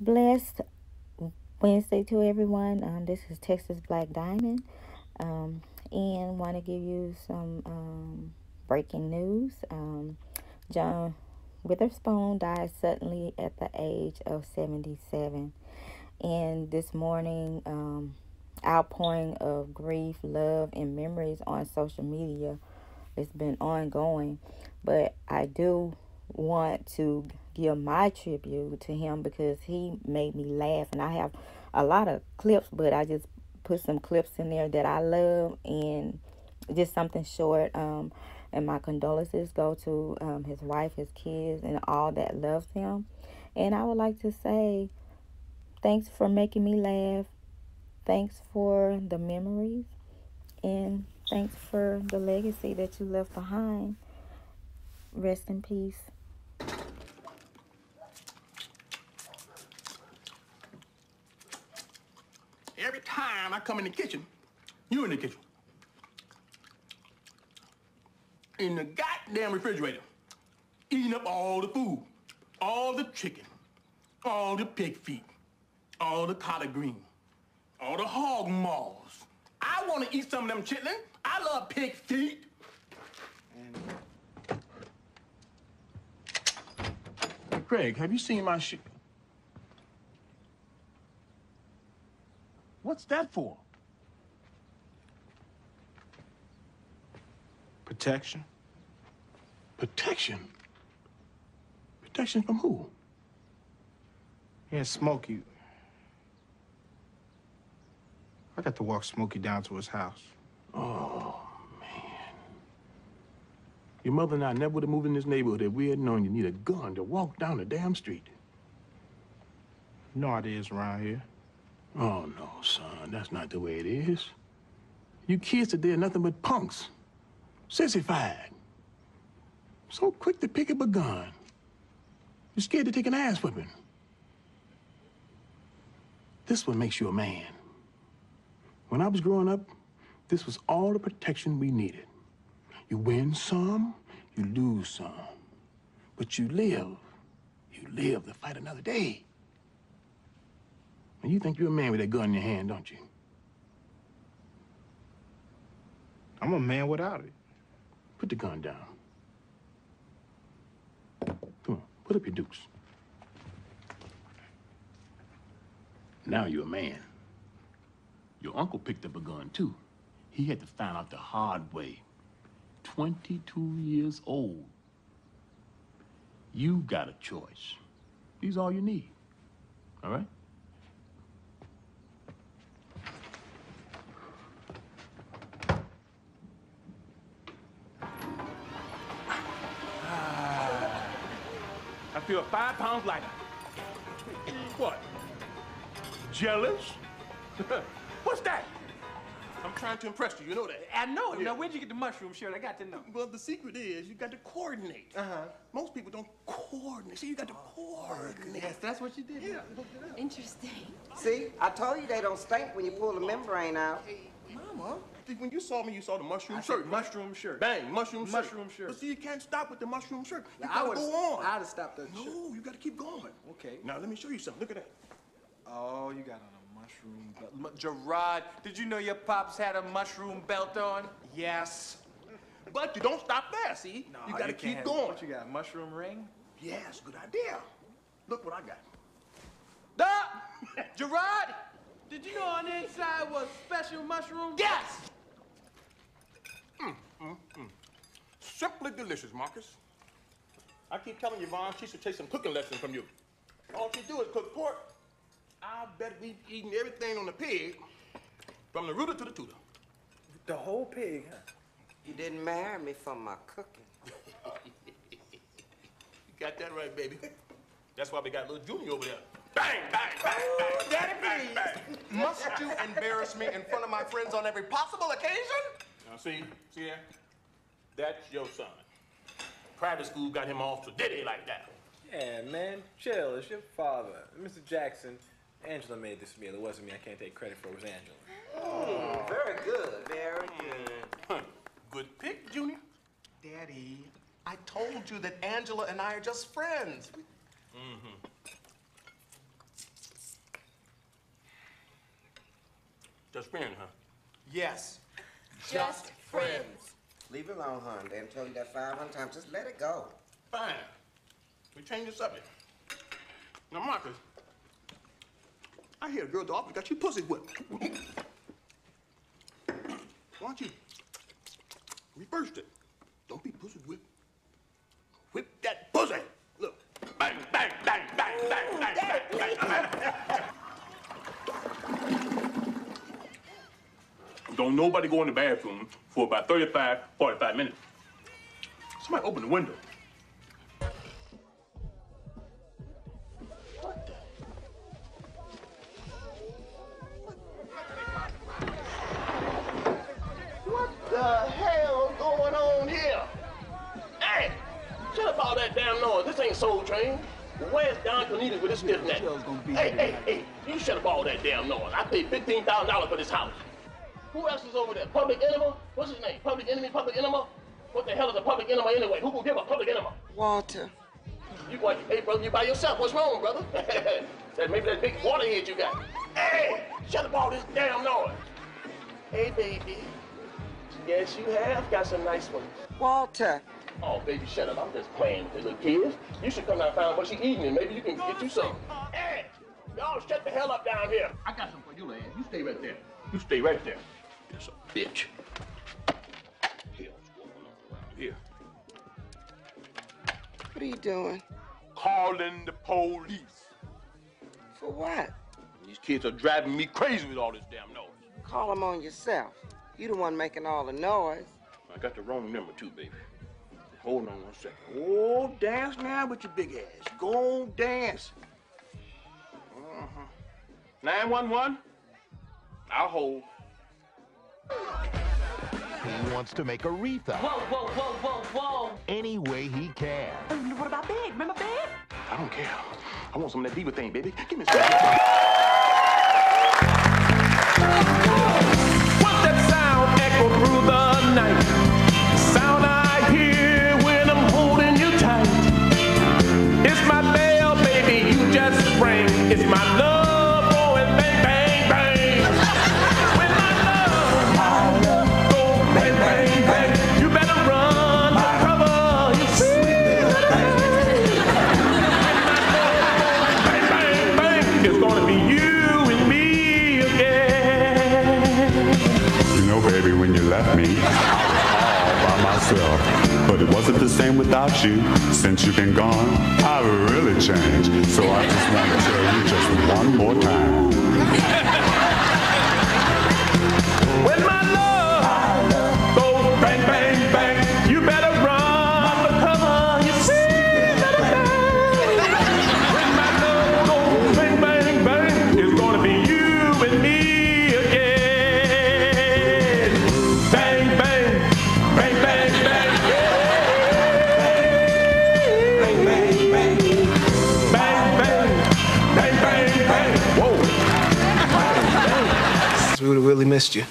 Blessed Wednesday to everyone. Um, this is Texas Black Diamond. Um, and want to give you some um, breaking news. Um, John Witherspoon died suddenly at the age of 77. And this morning, um, outpouring of grief, love, and memories on social media has been ongoing. But I do want to give my tribute to him because he made me laugh. And I have a lot of clips, but I just put some clips in there that I love and just something short. Um, and my condolences go to um, his wife, his kids, and all that loves him. And I would like to say thanks for making me laugh. Thanks for the memories. And thanks for the legacy that you left behind. Rest in peace. Every time I come in the kitchen, you in the kitchen. In the goddamn refrigerator. Eating up all the food. All the chicken. All the pig feet. All the collard green. All the hog maws. I want to eat some of them chitlin. I love pig feet. Hey, Craig, have you seen my shit? What's that for? Protection? Protection? Protection from who? Yeah, Smokey. I got to walk Smokey down to his house. Oh, man. Your mother and I never would have moved in this neighborhood if we had known you need a gun to walk down the damn street. You know how it is around here. Oh, no, son. That's not the way it is. You kids today are nothing but punks. Sissified. So quick to pick up a gun. You're scared to take an ass whipping. This what makes you a man. When I was growing up, this was all the protection we needed. You win some, you lose some. But you live. You live to fight another day. And you think you're a man with that gun in your hand, don't you? I'm a man without it. Put the gun down. Come on, put up your dukes. Now you're a man. Your uncle picked up a gun, too. He had to find out the hard way. 22 years old. You got a choice. These are all you need. All right? Feel five pounds lighter. What? Jealous? What's that? I'm trying to impress you. You know that. I know it. Yeah. Now, where'd you get the mushroom shirt? I got to know. Well, the secret is you got to coordinate. Uh-huh. Most people don't coordinate. See, you got to coordinate. Yes, that's what you did. Yeah, look it up. Interesting. See, I told you they don't stink when you pull the membrane out. Mama, see, when you saw me, you saw the mushroom I shirt. mushroom shirt. Bang, mushroom shirt. Mushroom shirt. But see, you can't stop with the mushroom shirt. You Now, I gotta go on. I'd have stopped that No, shirt. you gotta keep going. Okay. Now, let me show you something. Look at that. Oh, you got on a mushroom belt. Gerard, did you know your pops had a mushroom belt on? Yes. But you don't stop there, see? you gotta keep can't. going. What you got, a mushroom ring? Yes, good idea. Look what I got. Duh! Gerard, did you know on the inside was special mushroom? Yes! Mm, Simply delicious, Marcus. I keep telling Yvonne she should take some cooking lessons from you. All she do is cook pork. I bet we've eaten everything on the pig, from the rooter to the tutor. The whole pig, huh? You didn't marry me for my cooking. You got that right, baby. That's why we got little Junior over there. Bang, bang, bang, bang, Daddy, bang, bang. Must you embarrass me in front of my friends on every possible occasion? see? See that? That's your son. Private school got him off to Diddy like that. Yeah, man. Chill. It's your father. Mr. Jackson, Angela made this meal. It wasn't me. I can't take credit for it. It was Angela. Oh, very good. Very good. Huh. Good pick, Junior. Daddy, I told you that Angela and I are just friends. Mm-hmm. Just friends, huh? Yes. Just friends. Leave it alone, hon. They done told you that 500 times. Just let it go. Fine. We change the subject. Now, Marcus, I hear a girl at the office got you pussy whipped. Why don't you reverse it? Don't be pussy whipped. Nobody go in the bathroom for about 35, 45 minutes. Somebody open the window. What the hell going on here? Hey, shut up all that damn noise. This ain't Soul Train. Where's Don Cornelius with this stiff neck? Hey, hey, hey, you shut up all that damn noise. I paid $15,000 for this house. Who else is over there? Public Enema? What's his name? Public Enemy, Public Enema? What the hell is a Public Enema anyway? Who will give a Public Enema? Walter. You going, hey, brother, you by yourself. What's wrong, brother? that maybe that big water head you got. Hey, shut up all this damn noise. Hey, baby. Yes, you have got some nice ones. Walter. Oh, baby, shut up. I'm just playing with the little kids. You should come down and find out what she eating, and maybe you can get you some. Hey, y'all shut the hell up down here. I got some for you, lad. You stay right there. You stay right there. It's a bitch. Hell's going on around here. What are you doing? Calling the police. For what? These kids are driving me crazy with all this damn noise. Call them on yourself. You the one making all the noise. I got the wrong number too, baby. Hold on one second. Oh, dance now with your big ass. Go on, dance. Uh-huh. 911? I'll hold. He wants to make Aretha Whoa, whoa, whoa, whoa, whoa. any way he can. What about Big? Remember Big? I don't care. I want some of that diva thing, baby. Give me some. By myself. But it wasn't the same without you. Since you've been gone, I've really changed. So I just want to tell you just one more time. really missed you.